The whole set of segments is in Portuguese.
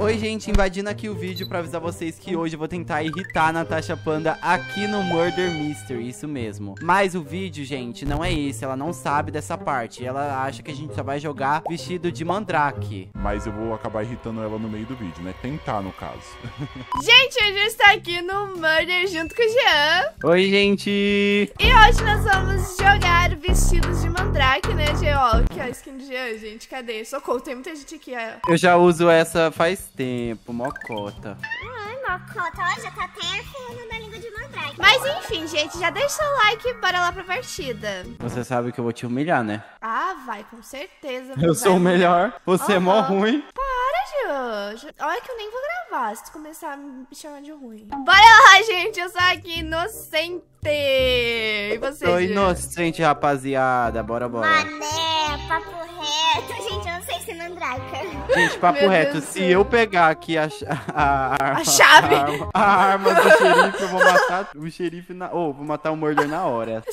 Oi, gente, invadindo aqui o vídeo pra avisar vocês que hoje eu vou tentar irritar a Natasha Panda aqui no Murder Mystery, isso mesmo. Mas o vídeo, gente, não é esse, ela não sabe dessa parte. Ela acha que a gente só vai jogar vestido de mandrake. Mas eu vou acabar irritando ela no meio do vídeo, né? Tentar, no caso. Gente, a gente tá aqui no Murder junto com o Jean. Oi, gente! E hoje nós vamos jogar vestidos de mandrake, né, Jean? Ó, aqui ó, a skin do Jean, gente. Cadê? Socorro, tem muita gente aqui, ó. Eu já uso essa faz tempo, mocota. Ai, Mocota, ó, já tá até falando na língua de mandrake. Mas enfim, gente, já deixa o like e bora lá pra partida. Você sabe que eu vou te humilhar, né? Ah, vai, com certeza. Eu sou o Vai. melhor, você é mó ruim. Para, Jean. Olha que eu nem vou gravar se tu começar a me chamar de ruim. Bora lá, gente. Eu sou aqui inocente. E você, Jean? inocente, rapaziada. Bora, bora. Mané, papo reto. Gente, eu não sei ser mandraka. Gente, papo Meu reto, Deus se céu. eu pegar aqui a, a, arma, A chave. A arma, a arma do xerife, eu vou matar o xerife na. Ou, vou matar o murder na hora.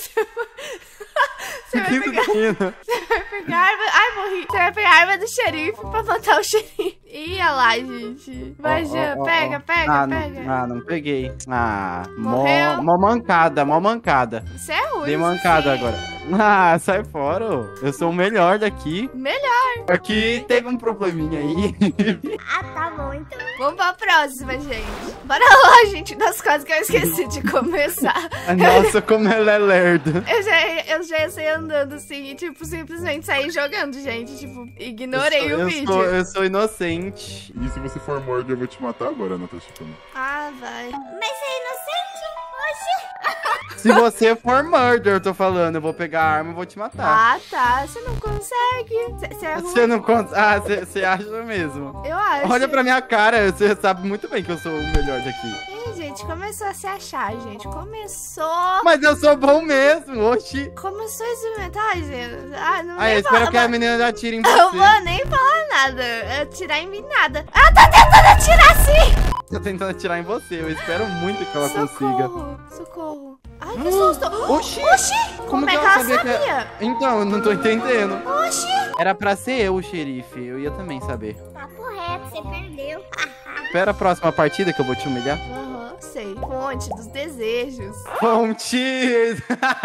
Você vai pegar- isso? Você vai pegar a arma. Ai, morri. Você vai pegar a arma do xerife pra matar o xerife. Ia lá, gente. Vai, Jean. ó, ó, pega, pega, ah, pega. Não, ah, não peguei. Ah, mó, Morreu? mó mancada, mó mancada. Você é ruim. Dei isso mancada sim. agora. Ah, sai fora. ô. Eu sou o melhor daqui. Melhor. Aqui teve um probleminha aí. Ah, tá bom, então. Vamos pra próxima, gente. Bora lá, gente. Das quase que eu esqueci de começar. Nossa, como ela é lerda. Eu já, eu já ia sair andando assim e, tipo, simplesmente sair jogando, gente. Tipo, ignorei sou, o eu vídeo. Sou, eu sou inocente. E se você for morder, eu vou te matar agora, Natasha. Ah, vai. Mas você é inocente? Oxi. Se você for murder, eu tô falando, eu vou pegar a arma e vou te matar. Ah, tá. Você não consegue. Você é ruim. Você não conta. Ah, você acha mesmo? Eu acho. Olha pra minha cara, você sabe muito bem que eu sou o melhor daqui. Ih, gente, começou a se achar, gente. Começou. Mas eu sou bom mesmo, oxi. Começou a experimentar, gente. Ah, não Ah, eu espero falar- que a menina atire em Eu você. vou nem falar nada. Atirar em mim nada. Ah, tá tentando atirar sim! Tô tentando atirar em você, eu espero muito que ela consiga. Socorro, socorro. Ai, que susto. Oxi! Oxi! Como, é que ela sabia? que... Então, eu não tô entendendo. Oxi! Era pra ser eu o xerife, eu ia também saber. Papo reto, você perdeu. Espera a próxima partida que eu vou te humilhar. Aham, sei. Fonte dos desejos. Pontes!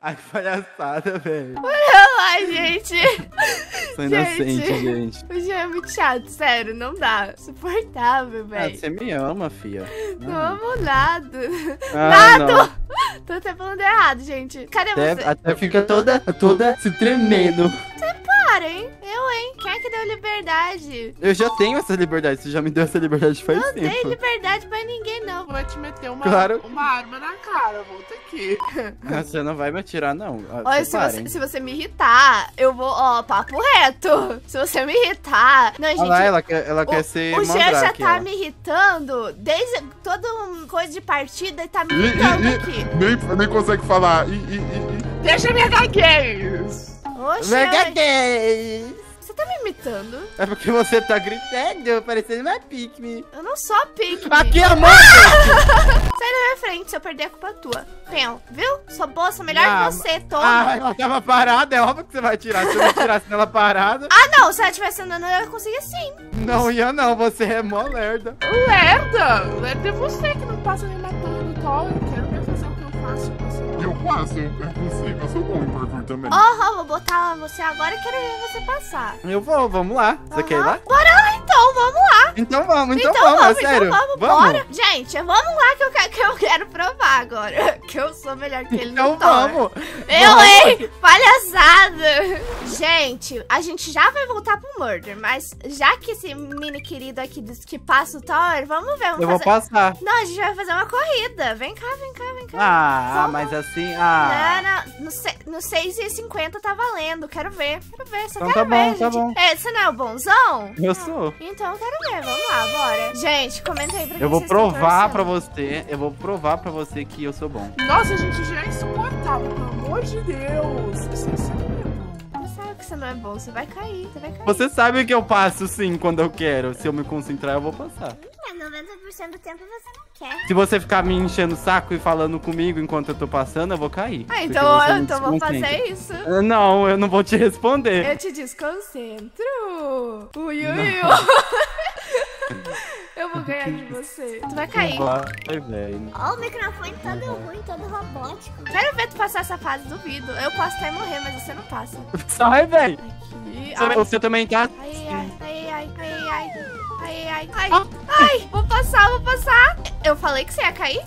Ai, que palhaçada, velho. Olha lá, gente. Sou inocente, gente. O Jean é muito chato, sério. Não dá. Suportável, Ah, velho. você me ama, fia. Não amo nada. Ah, Nada! Tô até falando errado, gente. Cadê Até, você? até fica toda, toda se tremendo. Para, hein? Eu, hein? Quem é que deu liberdade? Eu já tenho essa liberdade, você já me deu essa liberdade faz Não dei tempo. liberdade pra ninguém, não. Vai te meter uma, Claro. uma arma na cara, volta aqui. Ah, Você não vai me atirar, não. Ah, Olha, se você, se você me irritar, eu vou, ó, papo reto. Se você me irritar. Não, gente. Olha lá, ela quer, ela o, quer ser o Jean já tá ela. me irritando desde toda coisa de partida e tá me Ih, ih, irritando ih, aqui. nem, nem consegue falar. Ih, ih, ih, ih. Oxe, Verdadeiro. você tá me imitando? É porque você tá gritando, parecendo uma pique Eu não sou a Pique. Aqui, amor! Sai da minha frente, se eu perder a culpa é tua. Penham, viu? Sou boa, sou melhor Ah, que você, toma. Ah, ela tava parada, é óbvio que você vai tirar. Se eu não tirasse ela parada, Ah, não, se ela estivesse andando, eu ia conseguir sim. não ia não, você é mó lerda. Lerda! Lerda é você que não passa nem matando o Thor. Eu quero ver fazer o que eu faço. Passo, é possível, eu sou bom em parkour também. Aham, vou botar você agora e quero ver você passar. Eu vou, vamos lá. Você quer ir lá? Bora lá então, vamos lá. Então vamos, então, Então, vamos, vamos, é sério. então vamos, bora. Gente, vamos lá que eu, quero, que eu quero provar agora. Que eu sou melhor que ele Então no vamos. Eu, Vamos. hein? Palhaçada! Gente, a gente já vai voltar pro Murder, mas já que esse mini querido aqui disse que passa o Thor, vamos ver, vamos Eu vou fazer... passar. Não, a gente vai fazer uma corrida. Vem cá, vem cá, vem cá. Ah, Vamos. mas assim, ah. Não, não, no, se, no 6,50 tá valendo. Quero ver, quero ver, só Então quero tá bom, ver, tá gente. bom. É, você não é o bonzão? Eu sou. Então eu quero ver, vamos lá, bora. Gente, comenta aí pra quem Eu vou provar pra você, eu vou provar pra você que eu sou bom. Nossa, a gente já é insuportável, pelo amor de Deus. Você sabe não é bom. Você sabe que você não é bom, você vai cair, você vai cair. Você sabe que eu passo sim quando eu quero. Se eu me concentrar, eu vou passar. Mas 90% do tempo você não quer. Se você ficar me enchendo o saco e falando comigo enquanto eu tô passando, eu vou cair. Ah, então, me então vamos desconcentra. fazer isso. Ah, Não, eu não vou te responder. Eu te desconcentro. Ui, ui, ui. vou ganhar de você. Tu vai cair. Vai, velho. Ó, o microfone todo ruim, todo robótico. Quero ver tu passar essa fase, duvido. Eu posso até morrer, mas você não passa. Sai, velho. Aqui. Você- também tá. ai, ai, ai, ai, ai, ai. Ai, ai, ai. Ah. Ai, vou passar, vou passar. Eu falei que você ia cair?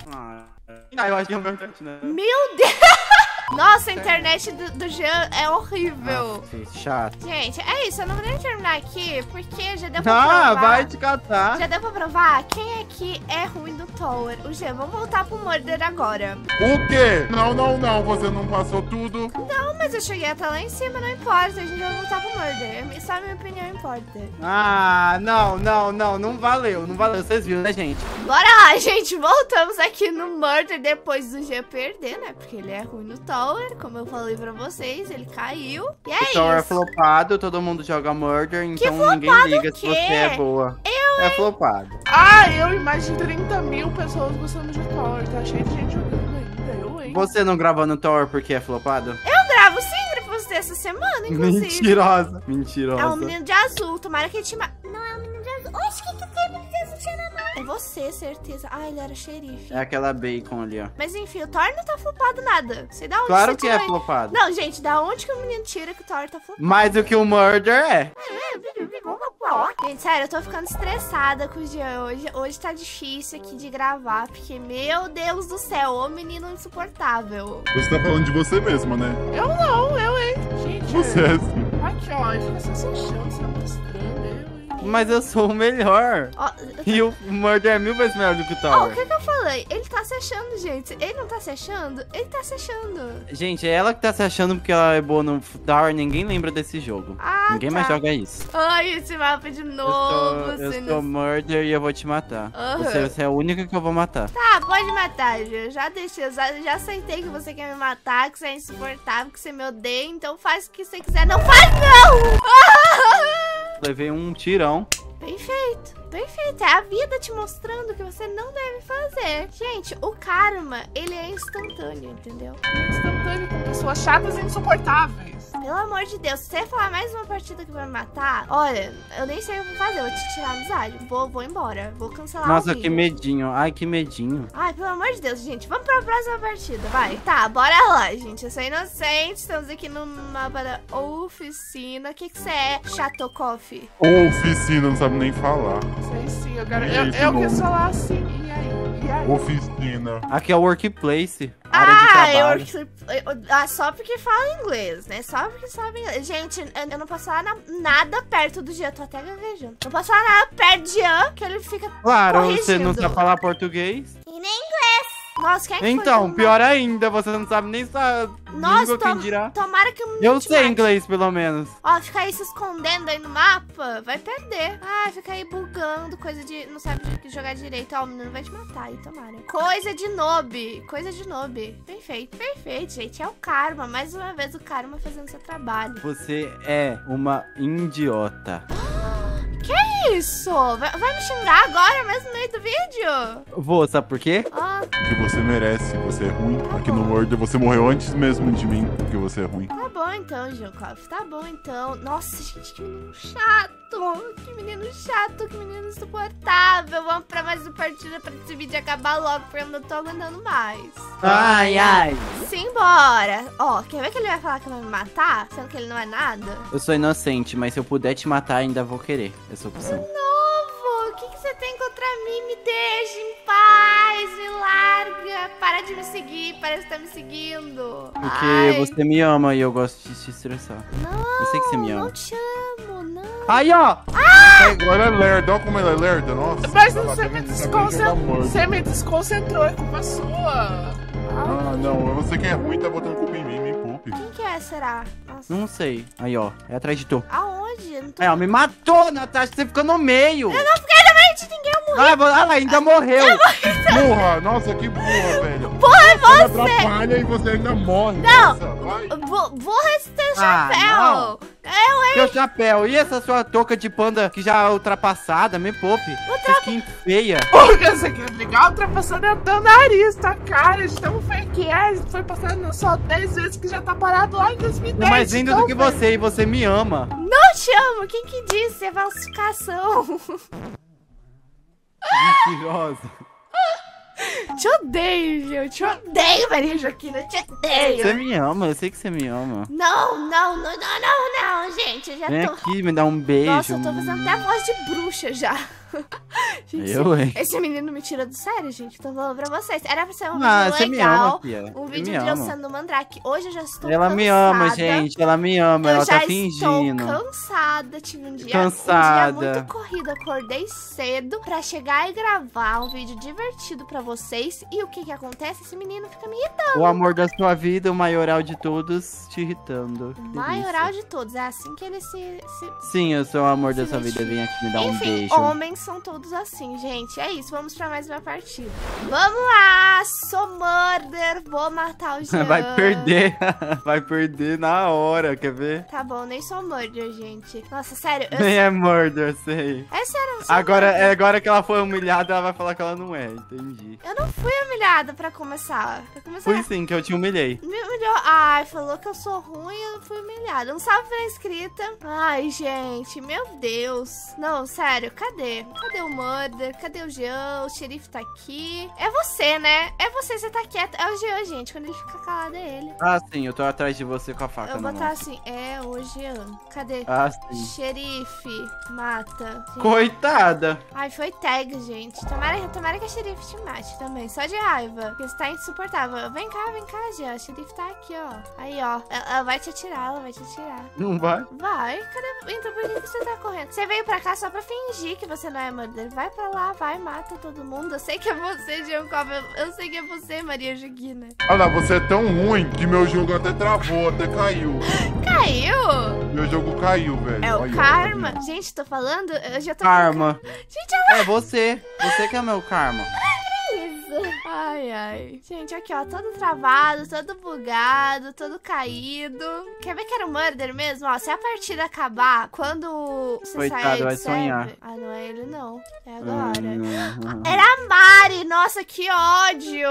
Ah, eu acho que é o meu né? Meu Deus! Nossa, a internet do, do Jean é horrível. Ah, chato. Gente, é isso. Eu não vou nem terminar aqui, porque já deu pra Ah, provar. vai te catar. Já deu pra provar quem aqui é ruim do Tower. O Jean, vamos voltar pro Murder agora. O quê? Não, não, não. Você não passou tudo. Não, mas eu cheguei até lá em cima, não importa. A gente vai voltar pro Murder. Só a minha opinião importa. Ah, não, não, não, não valeu, não valeu. Vocês viram, né, gente? Bora lá, gente. Voltamos aqui no Murder depois do Jean perder, né? Porque ele é ruim no Tower. Como eu falei pra vocês, ele caiu. E é o Tower é isso. flopado, todo mundo joga Murder, então ninguém liga o se você é boa. Eu, É flopado. Ah, eu imagino 30 mil pessoas gostando de Thor. Tá cheio de gente jogando ainda. Eu, hein? Você não grava no Tower porque é flopado? Eu gravo sim, postei essa semana, inclusive. Mentirosa. Mentirosa. É um menino de azul. Tomara que ele te... ma- Não é o menino de. Oxe, o que que tem na mão? É você, certeza. Ah, ele era xerife. É aquela bacon ali, ó. Mas enfim, o Thor não tá flopado nada. Sei da onde Claro você que é flopado. Não, gente, da onde que o menino tira que o Thor tá flopado? Mais do que o Murder é. Gente, sério, eu tô ficando estressada com o dia hoje. Hoje tá difícil aqui de gravar, porque, meu Deus do céu, ô menino insuportável. Você tá falando de você mesma, né? Eu não, eu, hein? Gente, Você é assim. aqui, ó. Fica achando, se mostrando. Eu, hein? Mas eu sou o melhor. Ó, E o Murder é mil vezes melhor do que o ó, o Tower. que que eu falei? Ele tá se achando, gente. Ele não tá se achando? Ele tá se achando. Gente, é ela que tá se achando porque ela é boa no Tower, ninguém lembra desse jogo. Ah, ninguém tá. mais joga isso. Ai, esse mapa de Eu novo. sou, eu sou Murder e eu vou te matar. Aham. Você, você é a única que eu vou matar. Tá, pode matar, Ju. Já deixei, já, já aceitei que você quer me matar, que você é insuportável, que você me odeia, então faz o que você quiser. Não faz, não! Levei um tirão. Bem feito, bem feito. É a vida te mostrando que você não deve fazer. Gente, o karma, ele é instantâneo, entendeu? Instantâneo com pessoas chatas e insuportáveis. Pelo amor de Deus, se você falar mais uma partida que vai me matar, olha, eu nem sei o que eu vou fazer, eu vou te tirar a amizade. Vou, vou embora, vou cancelar Nossa, que medinho. Ai, que medinho. Ai, pelo amor de Deus, gente. Vamos pra próxima partida, vai. Tá, bora lá, gente. Eu sou inocente. Estamos aqui no mapa da oficina. O que que você é, Chateau Coffee? Oficina, não sabe nem falar. Sei sim, eu quero. Eu, eu quis falar assim. E aí? Oficina. Aqui é o Workplace. Área de Ah, trabalho. eu, eu- ah, só porque fala inglês, né? Só porque sabe inglês. Gente, eu, eu não posso falar na- nada perto do Jean. Tô até gaguejando. Não posso falar nada perto do Jean, que ele fica Claro, você não corrigindo. sabe falar português. Nossa, quem é que Então, pior ainda, você não sabe nem sua Nossa, língua, quem dirá. Tomara que Eu te sei inglês, pelo menos. Ó, ficar aí se escondendo aí no mapa, vai perder. Ah, fica aí bugando, coisa de. Não sabe jogar direito. Ó, o menino vai te matar aí, tomara. Coisa de noob. Coisa de noob. Perfeito, perfeito, gente. É o karma. Mais uma vez o karma fazendo seu trabalho. Você é uma idiota. Que isso? Vai, vai me xingar agora, mesmo no meio do vídeo? Vou, sabe por quê? Ó, Que você merece. Você é ruim. Aqui no Murder você morreu antes mesmo de mim, porque você é ruim. tá bom então, Jacob. Tá bom então. Nossa, gente, que menino chato. Que menino chato, que menino insuportável. Vamos pra mais uma partida pra esse vídeo acabar logo, porque eu não tô aguentando mais. Ai, ai. Simbora! Ó, quer ver que ele vai falar que vai me matar? Sendo que ele não é nada? Eu sou inocente, mas se eu puder te matar, ainda vou querer essa opção. Novo! O que, que você tem contra mim? Me deixa em paz, me larga. Para de me seguir, parece que tá me seguindo. Porque Ai, você me ama e eu gosto de te estressar. Não, Eu sei que você me não ama. te amo, não. Aí, ó! Agora é lerda. Olha como ela é lerda. Nossa. Mas você me, tá desconcentrou, você me desconcentrou, é culpa sua. Ah, não. Você que é ruim tá botando culpa em mim. Me poupe. Quem que é, será? Nossa. Não sei. Aí, ó. É atrás de tu. Aonde? Eu não tô... Aí, ó. Me matou, Natasha. Você ficou no meio. Eu não fiquei no meio de ninguém. Ah, ah, lá, ainda morreu. Burra. Nossa, que burra, velho. Porra, é Você você! atrapalha e você ainda morre. Não. Nossa, vai. Vou receber Ah, chapéu. Eu, hein? Seu chapéu. E essa sua touca de panda que já é ultrapassada? Me poupe. Que skin feia. Porque você quer brigar ultrapassando é o teu nariz, tua cara, de tão feio que é. Gente foi passando só 10 vezes que já tá parado lá em 2010. mais lindo do que feio. você e você me ama. Não te amo. Quem que disse? É falsificação. mentirosa. Te odeio, Gil. Te odeio, Maria Joaquina. Te odeio. Você me ama, eu sei que você me ama. Não, não, não, não, não, não, gente. Eu já Vem tô. aqui, me dá um beijo. Nossa, eu tô fazendo até a voz de bruxa já. gente, Eu, hein? esse menino me tira do sério, gente. Tô falando pra vocês. Era pra ser um Ah, vídeo você me legal. ama. Um vídeo sendo mandrake. Hoje eu já estou Ela cansada. me ama, gente. Ela me ama. Eu ela já tá fingindo. estou cansada. Tive um dia, Cansada. um dia muito corrido. Acordei cedo pra chegar e gravar um vídeo divertido pra vocês. E o que que acontece? Esse menino fica me irritando. O amor da sua vida, o maioral de todos, te irritando. O maioral de todos. É assim que ele se... se... Sim, eu sou o amor da Se sua vida. Vem aqui me dar um Enfim, beijo. homens são todos assim, gente. É isso, vamos pra mais uma partida. Vamos lá, sou murder, vou matar o Jean. Vai perder. Vai perder na hora, quer ver? Tá bom, nem sou murder, gente. Nossa, sério, eu... Nem é murder, sei. é sério, eu sou Agora, murder. é agora que ela foi humilhada, ela vai falar que ela não é. Entendi. Eu não fui humilhada pra começar. Pra começar, Fui sim, que eu te humilhei. me humilhou. Ai, falou que eu sou ruim, eu fui humilhada. Um salve pra inscrita. Ai, gente, meu Deus. Não, sério, cadê? Cadê o murder? Cadê o Jean? O xerife tá aqui. É você, né? É você, você tá quieto. É o Jean, gente. Quando ele fica calado, é ele. Ah, sim, eu tô atrás de você com a faca Eu vou botar mão. assim, é o Jean. Cadê? Ah, sim. Xerife, mata. Gente, Coitada. Ai, foi tag, gente. Tomara, tomara que a xerife te mate também. Só de raiva. Porque você tá insuportável. Vem cá, vem cá, Jean. A xerife tá aqui, ó. Aí, ó. Ela, ela vai te atirar, ela vai te atirar. Não vai? Vai, cadê? Então por que que você tá correndo? Você veio pra cá só pra fingir que você não é murder. Vai pra lá, vai, mata todo mundo. Eu sei que é você, Jean Cobb. Eu, eu sei que é você, Maria Joguina. Olha, você é tão ruim que meu jogo até travou, até caiu. Caiu! Meu jogo caiu, velho. É o Olha, karma. Gente, tô falando, eu já tô. Karma. Gente, ela É você. Você que é meu karma. Isso. Ai, ai. Gente, aqui, ó, todo travado, todo bugado, todo caído. Quer ver que era um murder mesmo? Ó, se a partida acabar, quando você Coitado, sair vai sonhar. server... Ah, não é ele, não. É agora. Hum. Era a Mari! Nossa, que ódio!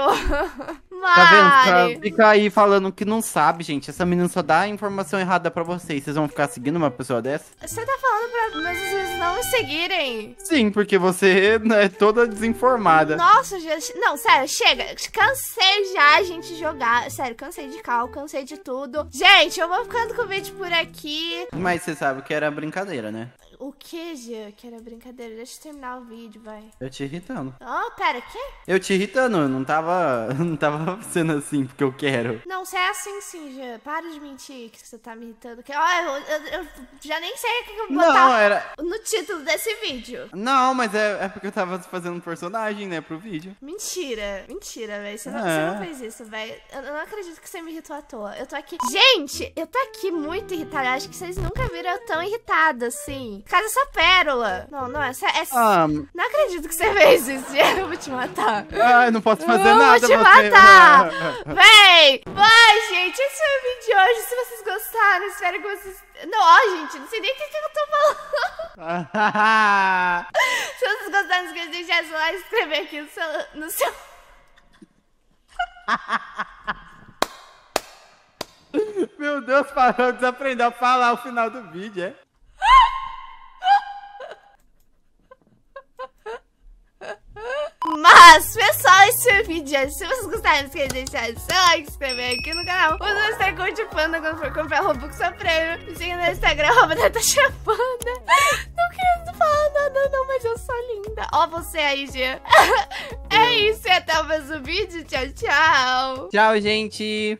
Tá vendo? Mari! Fica, aí falando que não sabe, gente. Essa menina só dá informação errada pra vocês. Vocês vão ficar seguindo uma pessoa dessa? Você tá falando pra meus inscritos não me seguirem? Sim, porque você é toda desinformada. Nossa, gente. Não, sério, chega. Cansei já a gente jogar. Sério, cansei de cal, cansei de tudo. Gente, eu vou ficando com o vídeo por aqui. Mas você sabe que era brincadeira, né? O que, Jean? Que era brincadeira. Deixa eu terminar o vídeo, vai. Eu te irritando. Oh, pera, que? Eu te irritando, eu não tava. Não tava sendo assim porque eu quero. Não, você é assim sim, Jean. Para de mentir que você tá me irritando. Que... Ó, eu, eu- eu já nem sei o que eu vou Não, botar era. no título desse vídeo. Não, mas é, é porque eu tava fazendo um personagem, né, pro vídeo. Mentira, mentira, velho. Você, não- É. você não fez isso, velho. Eu, eu não acredito que você me irritou à toa. Eu tô aqui. Gente, eu tô aqui muito irritada. Acho que vocês nunca viram eu tão irritada assim. Por causa dessa pérola. Não, não, essa. essa... Ah, Não acredito que você fez isso. Eu vou te matar. eu não posso fazer Eu nada, vou te matar! Vem! Vai, gente! Esse foi o vídeo de hoje. Se vocês gostaram, espero que vocês. Não, ó, gente, não sei nem o que, que eu tô falando. Se vocês gostaram, não esqueça de deixar seu like e inscrever aqui no seu. No seu... Meu Deus, parou, desaprendeu a falar o final do vídeo, é? Mas, pessoal, esse foi o vídeo. Se vocês gostaram, não esqueça de deixar seu like, se inscrever aqui no canal. Usa o Instagram de Panda quando for comprar Robux a prêmio. Me siga no Instagram, arroba Panda. Não querendo falar nada não, mas eu sou linda. Ó você aí, Gia. É isso, e até o próximo vídeo. Tchau, tchau. Tchau, gente.